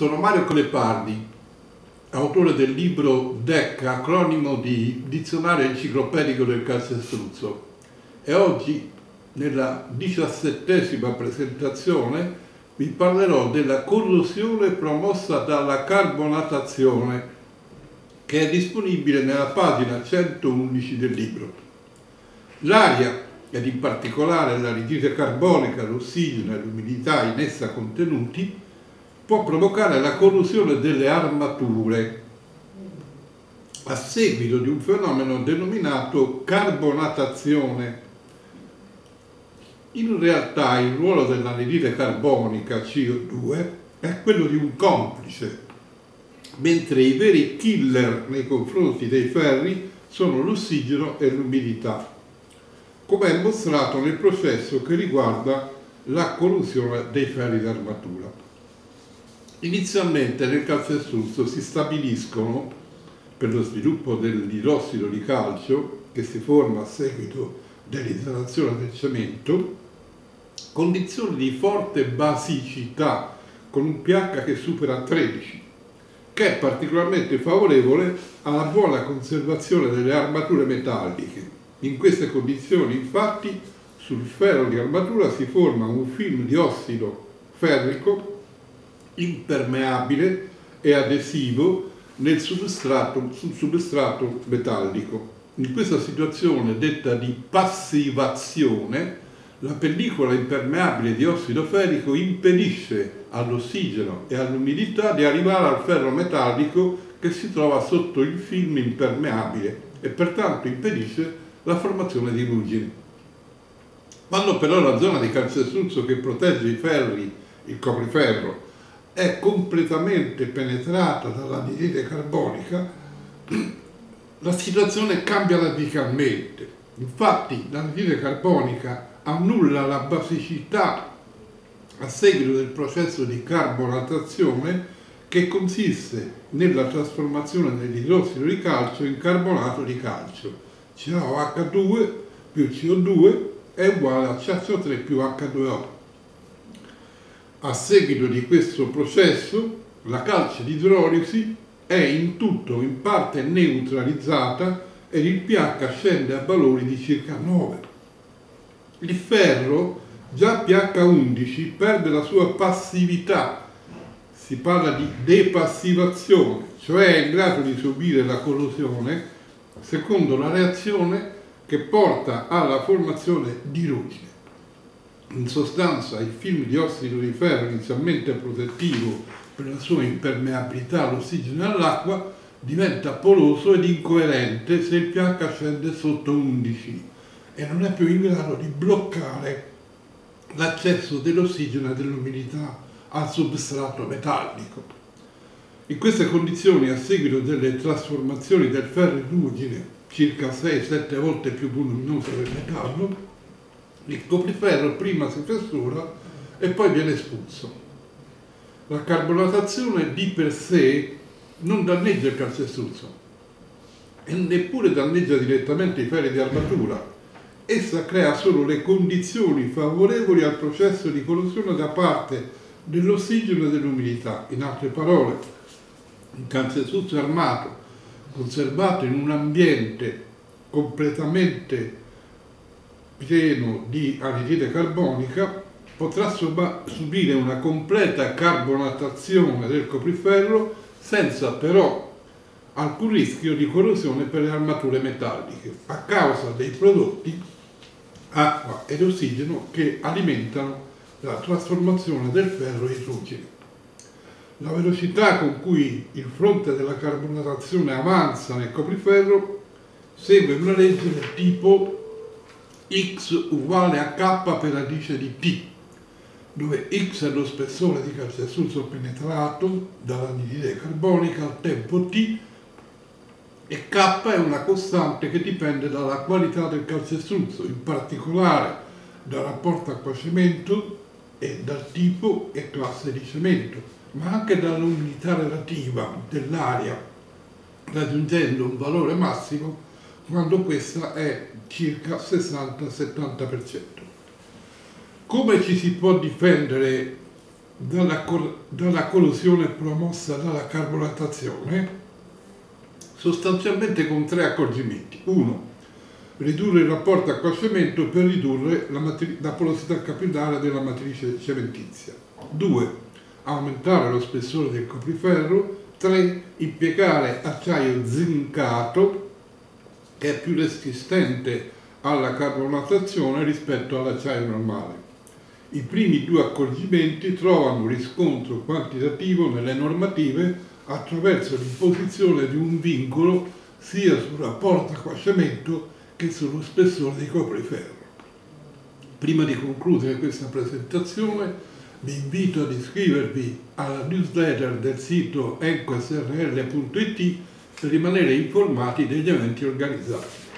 Sono Mario Colepardi, autore del libro DEC, acronimo di Dizionario Enciclopedico del Calcestruzzo e oggi, nella diciassettesima presentazione, vi parlerò della corrosione promossa dalla carbonatazione che è disponibile nella pagina 111 del libro. L'aria, ed in particolare l'anidride carbonica, l'ossigeno e l'umidità in essa contenuti, può provocare la corrosione delle armature a seguito di un fenomeno denominato carbonatazione. In realtà il ruolo dell'anidride carbonica CO2 è quello di un complice, mentre i veri killer nei confronti dei ferri sono l'ossigeno e l'umidità, come è mostrato nel processo che riguarda la corrosione dei ferri d'armatura. Inizialmente nel calcestruzzo si stabiliscono, per lo sviluppo dell'idrossido di calcio, che si forma a seguito dell'idratazione del cemento, condizioni di forte basicità con un pH che supera 13, che è particolarmente favorevole alla buona conservazione delle armature metalliche. In queste condizioni, infatti, sul ferro di armatura si forma un film di ossido ferrico impermeabile e adesivo nel substrato, sul substrato metallico. In questa situazione detta di passivazione, la pellicola impermeabile di ossido ferrico impedisce all'ossigeno e all'umidità di arrivare al ferro metallico che si trova sotto il film impermeabile e pertanto impedisce la formazione di ruggine. Quando però la zona di calcestruzzo che protegge i ferri, il copriferro, è completamente penetrata dall'anidride carbonica, la situazione cambia radicalmente. Infatti l'anidride carbonica annulla la basicità a seguito del processo di carbonatazione che consiste nella trasformazione dell'idrossido di calcio in carbonato di calcio. CaOH2 più CO2 è uguale a CaCO3 più H2O. A seguito di questo processo, la calce di idrolisi è in tutto in parte neutralizzata ed il pH scende a valori di circa 9. Il ferro, già pH 11, perde la sua passività. Si parla di depassivazione, cioè è in grado di subire la corrosione secondo la reazione che porta alla formazione di ruggine. In sostanza il film di ossido di ferro inizialmente protettivo per la sua impermeabilità all'ossigeno e all'acqua diventa poroso ed incoerente se il pH scende sotto 11 e non è più in grado di bloccare l'accesso dell'ossigeno e dell'umidità al substrato metallico. In queste condizioni, a seguito delle trasformazioni del ferro in circa 6-7 volte più voluminose del metallo, il copriferro prima si fessura e poi viene espulso. La carbonatazione di per sé non danneggia il calcestruzzo e neppure danneggia direttamente i ferri di armatura. Essa crea solo le condizioni favorevoli al processo di corrosione da parte dell'ossigeno e dell'umidità. In altre parole, un calcestruzzo armato conservato in un ambiente completamente pieno di anidride carbonica potrà subire una completa carbonatazione del copriferro senza però alcun rischio di corrosione per le armature metalliche a causa dei prodotti acqua ed ossigeno che alimentano la trasformazione del ferro in ruggine. La velocità con cui il fronte della carbonatazione avanza nel copriferro segue una legge del tipo x uguale a k per radice di t, dove x è lo spessore di calcestruzzo penetrato dall'anidride carbonica al tempo t e k è una costante che dipende dalla qualità del calcestruzzo, in particolare dal rapporto acqua-cemento e dal tipo e classe di cemento, ma anche dall'umidità relativa dell'aria, raggiungendo un valore massimo quando questa è circa 60-70%. Come ci si può difendere dalla, dalla corrosione promossa dalla carbonatazione sostanzialmente con tre accorgimenti. Uno, ridurre il rapporto acqua-cemento per ridurre la, la porosità capillare della matrice cementizia. 2. Aumentare lo spessore del copriferro. 3. Impiegare acciaio zincato che è più resistente alla carbonatazione rispetto all'acciaio normale. I primi due accorgimenti trovano riscontro quantitativo nelle normative attraverso l'imposizione di un vincolo sia sul rapporto acqua-cemento che sullo spessore di copriferro. Prima di concludere questa presentazione vi invito ad iscrivervi alla newsletter del sito encosrl.it per rimanere informati degli eventi organizzati.